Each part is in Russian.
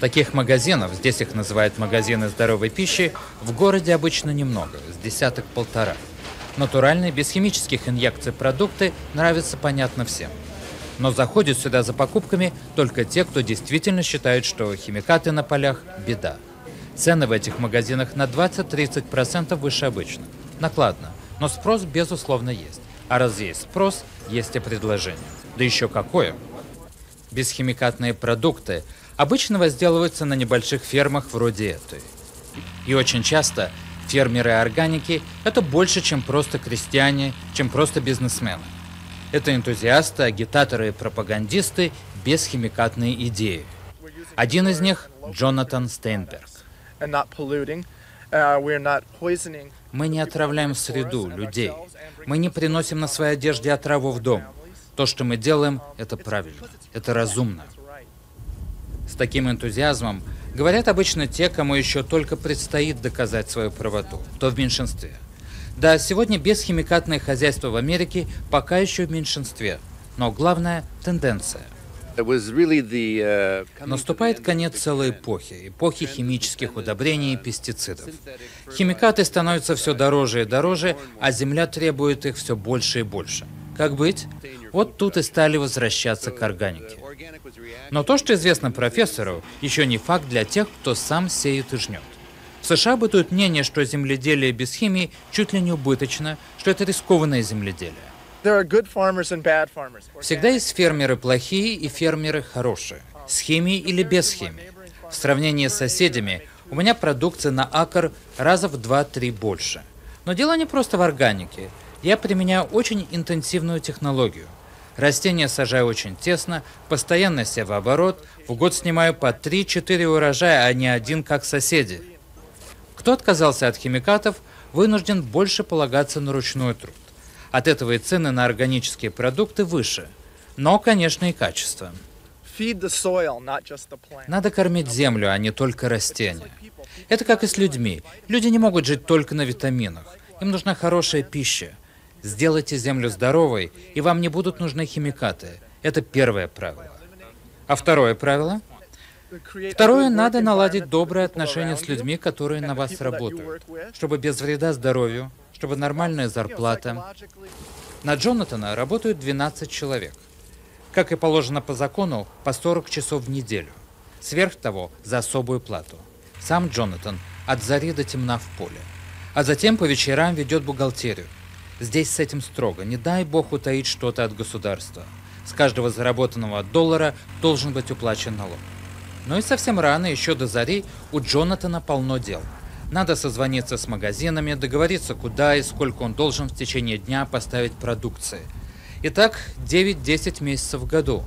Таких магазинов, здесь их называют магазины здоровой пищи, в городе обычно немного, с десяток-полтора. Натуральные, без химических инъекций продукты нравятся понятно всем. Но заходят сюда за покупками только те, кто действительно считает, что химикаты на полях – беда. Цены в этих магазинах на 20-30% выше обычных. Накладно, но спрос безусловно есть. А раз есть спрос, есть и предложение. Да еще какое! Бесхимикатные продукты обычно возделываются на небольших фермах вроде этой. И очень часто фермеры органики – это больше, чем просто крестьяне, чем просто бизнесмены. Это энтузиасты, агитаторы и пропагандисты без химикатной идеи. Один из них – Джонатан Стейнберг. Мы не отравляем среду, людей. Мы не приносим на своей одежде отраву в дом. То, что мы делаем, это правильно, это разумно. С таким энтузиазмом говорят обычно те, кому еще только предстоит доказать свою правоту, то в меньшинстве. Да, сегодня бесхимикатное хозяйство в Америке пока еще в меньшинстве, но главная – тенденция. Uh, Наступает конец целой эпохи, эпохи химических удобрений и пестицидов. Химикаты становятся все дороже и дороже, а земля требует их все больше и больше. Как быть? Вот тут и стали возвращаться к органике. Но то, что известно профессору, еще не факт для тех, кто сам сеет и жнет. В США бытует мнение, что земледелие без химии чуть ли не убыточно, что это рискованное земледелие. Всегда есть фермеры плохие и фермеры хорошие, с химией или без химии. В сравнении с соседями у меня продукция на акр раза в 2-3 больше. Но дело не просто в органике. Я применяю очень интенсивную технологию. Растения сажаю очень тесно, постоянно севооборот, в год снимаю по 3-4 урожая, а не один, как соседи. Кто отказался от химикатов, вынужден больше полагаться на ручной труд. От этого и цены на органические продукты выше. Но, конечно, и качество. Надо кормить землю, а не только растения. Это как и с людьми. Люди не могут жить только на витаминах. Им нужна хорошая пища. Сделайте землю здоровой, и вам не будут нужны химикаты. Это первое правило. А второе правило? Второе, надо наладить добрые отношения с людьми, которые на вас работают, чтобы без вреда здоровью, чтобы нормальная зарплата. На Джонатана работают 12 человек. Как и положено по закону, по 40 часов в неделю. Сверх того, за особую плату. Сам Джонатан от зари до темна в поле. А затем по вечерам ведет бухгалтерию. Здесь с этим строго. Не дай бог утаить что-то от государства. С каждого заработанного доллара должен быть уплачен налог. Но и совсем рано, еще до зари, у Джонатана полно дел – надо созвониться с магазинами, договориться, куда и сколько он должен в течение дня поставить продукции. Итак, 9-10 месяцев в году.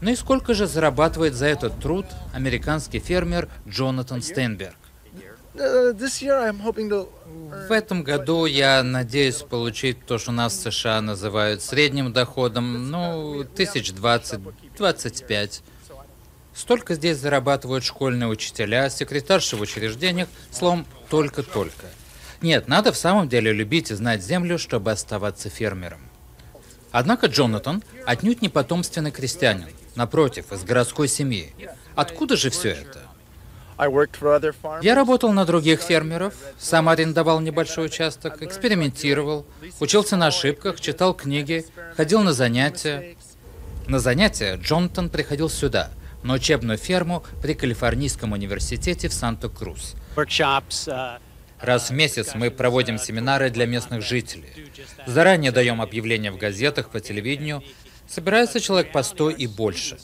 Ну и сколько же зарабатывает за этот труд американский фермер Джонатан Стейнберг? В этом году я надеюсь получить то, что у нас в США называют средним доходом, ну, тысяч двадцать, двадцать пять. Столько здесь зарабатывают школьные учителя, секретарши в учреждениях, словом, только-только. Нет, надо в самом деле любить и знать землю, чтобы оставаться фермером. Однако Джонатан отнюдь не потомственный крестьянин. Напротив, из городской семьи. Откуда же все это? Я работал на других фермеров, сам арендовал небольшой участок, экспериментировал, учился на ошибках, читал книги, ходил на занятия. На занятия Джонатан приходил сюда, на учебную ферму при Калифорнийском университете в Санта-Крус. Uh, Раз в месяц мы проводим семинары для местных жителей. Заранее даем объявления в газетах, по телевидению. Собирается человек по 100 и больше.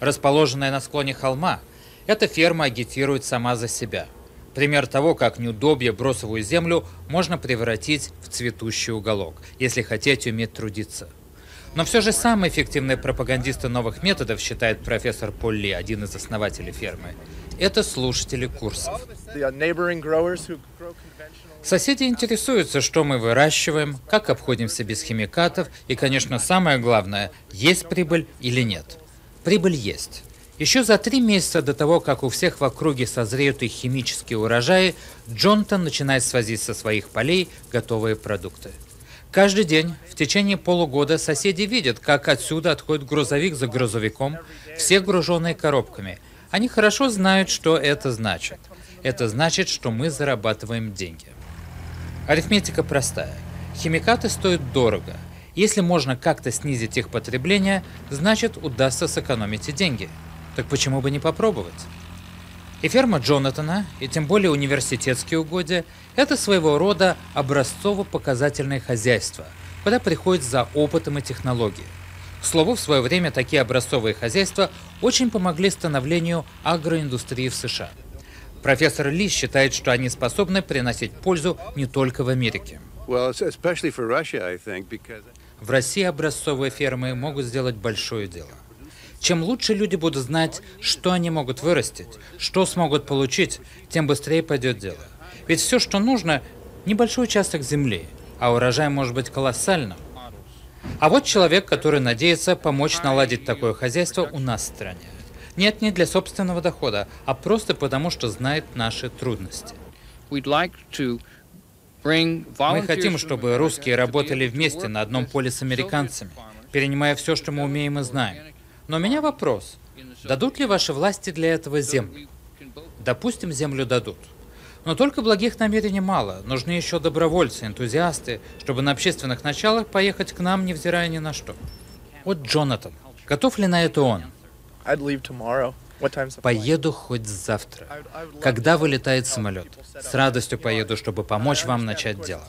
Расположенная на склоне холма, эта ферма агитирует сама за себя. Пример того, как неудобье бросовую землю можно превратить в цветущий уголок, если хотеть уметь трудиться. Но все же самые эффективные пропагандисты новых методов, считает профессор Полли, один из основателей фермы, это слушатели курсов. Соседи интересуются, что мы выращиваем, как обходимся без химикатов и, конечно, самое главное, есть прибыль или нет. Прибыль есть. Еще за три месяца до того, как у всех в округе созреют их химические урожаи, Джонтон начинает свозить со своих полей готовые продукты. Каждый день в течение полугода соседи видят, как отсюда отходит грузовик за грузовиком, все груженные коробками. Они хорошо знают, что это значит. Это значит, что мы зарабатываем деньги. Арифметика простая. Химикаты стоят дорого. Если можно как-то снизить их потребление, значит удастся сэкономить и деньги. Так почему бы не попробовать? И ферма Джонатана, и тем более университетские угодья, это своего рода образцово-показательное хозяйство, куда приходят за опытом и технологией. К слову, в свое время такие образцовые хозяйства очень помогли становлению агроиндустрии в США. Профессор Ли считает, что они способны приносить пользу не только в Америке. В России образцовые фермы могут сделать большое дело. Чем лучше люди будут знать, что они могут вырастить, что смогут получить, тем быстрее пойдет дело. Ведь все, что нужно, небольшой участок земли, а урожай может быть колоссальным. А вот человек, который надеется помочь наладить такое хозяйство у нас в стране. Нет, не для собственного дохода, а просто потому, что знает наши трудности. Мы хотим, чтобы русские работали вместе на одном поле с американцами, перенимая все, что мы умеем и знаем. Но у меня вопрос. Дадут ли ваши власти для этого землю? Допустим, землю дадут. Но только благих намерений мало. Нужны еще добровольцы, энтузиасты, чтобы на общественных началах поехать к нам, невзирая ни на что. Вот Джонатан. Готов ли на это он? Поеду хоть завтра. Когда вылетает самолет? С радостью поеду, чтобы помочь вам начать дело.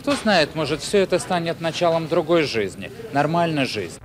Кто знает, может, все это станет началом другой жизни, нормальной жизни.